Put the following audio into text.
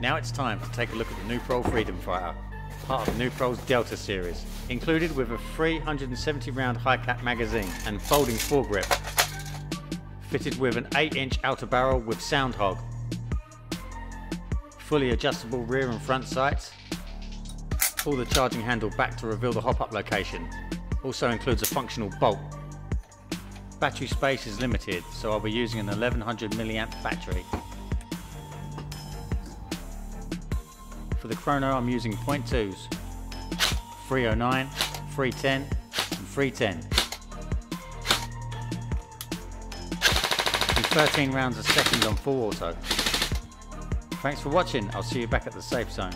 Now it's time to take a look at the Nuprol Freedom Fighter, part of Nuprol's Delta series, included with a 370 round high cap magazine and folding foregrip, fitted with an 8 inch outer barrel with sound hog, fully adjustable rear and front sights, pull the charging handle back to reveal the hop up location, also includes a functional bolt. Battery space is limited so I'll be using an 1100 milliamp battery. For the chrono I'm using 0.2s, 309, 310 and 310. Do 13 rounds a second on full auto. Thanks for watching, I'll see you back at the safe zone.